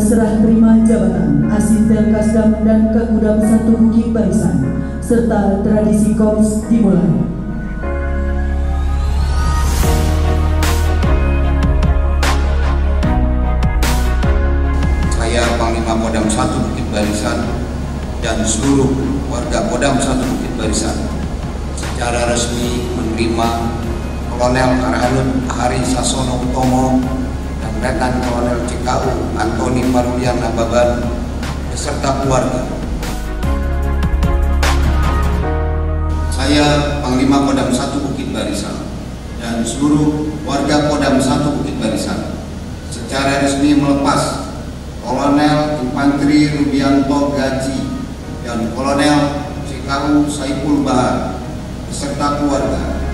serah terima jabatan Asintel Kasdam dan Kakudam Satu Bukit Barisan serta tradisi Korps dimulai. Saya Panglima Kodam 1 Bukit Barisan dan seluruh warga Kodam 1 Bukit Barisan secara resmi menerima Kolonel Karahanut Hari Sasono Utomo Letnan Kolonel CKU Antoni Parulian Nababan beserta keluarga. Saya Panglima Kodam 1 Bukit Barisan dan seluruh warga Kodam 1 Bukit Barisan secara resmi melepas Kolonel Infanteri Rubianto Gaji dan Kolonel CKU Saiful Bahar beserta keluarga